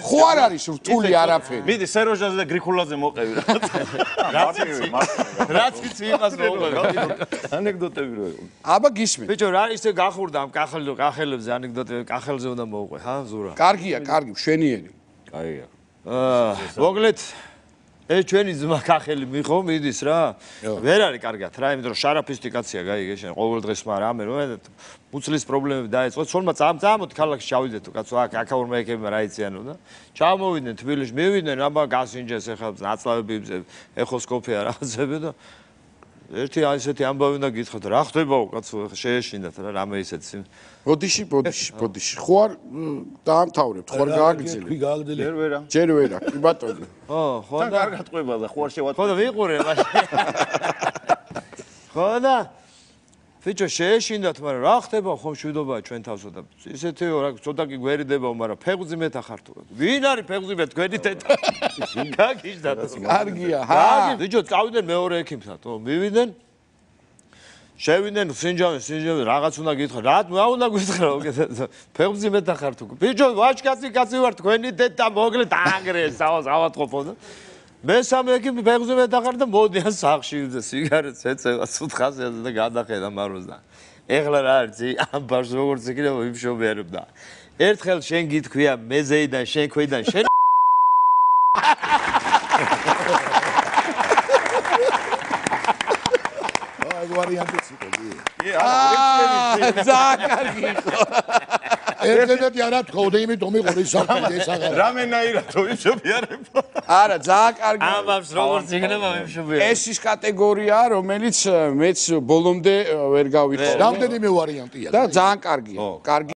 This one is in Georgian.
ხო არ არის რთული არაფერი მიდი სეროჟაზე და გრიქულაძე მოყევი რა. რაც იცი რაც იცი იმას მოყევი. ანეკდოტები რო იყო. აბა გისმენთ ბიჭო რა ისე გახურდა ამ კახელ კახელებზე ანეკდოტები კახელზე უნდა მოუყვე ჰა ზურა კარგია კარგი მშვენიერი კაია. აა მოკლედ ეს ჩვენი ძმა კახელი მიხო მიდის რა. ვერ არის კარგად რა იმიტომ რომ შარაფისტიკაცია გაიგე შენ ყოველ დღეს მაგ რამე რომ მუცლის პრობლემები დაეწყო. ცოლმა წამ წამოთ ქალაქში ჩავიდეთ კაცო აქ აქაურმა ეკებმა რა იციანო და ჩამოვიდნენ თბილისში მივიდნენ აბა გასინჯეს ეხლა ნაწლავები ეხოსკოპია რაღაცები და ერთი ასეთი ამბავი უნდა გითხრათ. რა ხდებაო კაცო ეხლა შეეშინდათ რა რამე ისეთი ბოდიში ბოდიში ბოდიში. ხო არ დაამთავრებთ ხო არ გააგრძელეთ? თქვი გააგრძელე ვერ ვერა. ჯერ ვერა კი ბატონო. ხო ხო თან და კარგად ყვება და ხო არ შევატყო. ხო და ვიყურე მაშინ. ხო და ფიჩო შეეშინდათ მაგრამ რა ხდება ხომ შვიდობაა ჩვენ თავსო და ისეთიო რა ცოტა კი გვერიდებაო მაგრამ ფეხბზიმეთ ახართო ვინ არის ფეხბზიმეთ თქვენი თეთა? გაგიჟდათ. კარგია ჰა. ბიჭო წავიდნენ მეორე ექიმთან თო მივიდნენ. შევიდნენ სინჯავე სინჯავე რაღაც უნდა გითხრა რა რა უნდა გითხრა ფეხბზიმეთ ახართო ბიჭო ვაჟკაცი კაცი ვარ თქვენი თეთა მოგლე დაანგრე საოს ავატყოფო და მესამე ექიმი ფეხბზიმეთ ახარ და მოდიან სახში და სიგარეტს ეწევა სუთხაზე და გადახედა მაროს და ეხლა რა არის ამ ბარს როგორც იქნება იმშობიარებდა ერთხელ შენ გითქვია მეზეიდან შენ ქვიდან შენ აი ვარიანტიც იყო კი აა კარგი იყო ერთადერთი არა თქო იმიტომ იყო ის საფრთხე ეს აღარა რამენაირადო იმშობიარება. არა ძალიან კარგი ამბავს როგორც იქნება იმშობიარებდა ეს ის კატეგორიაა რომელიც მეც ბოლომდე ვერ გავიხსენე რამდენიმე ვარიანტია. და ძალიან კარგია კარგი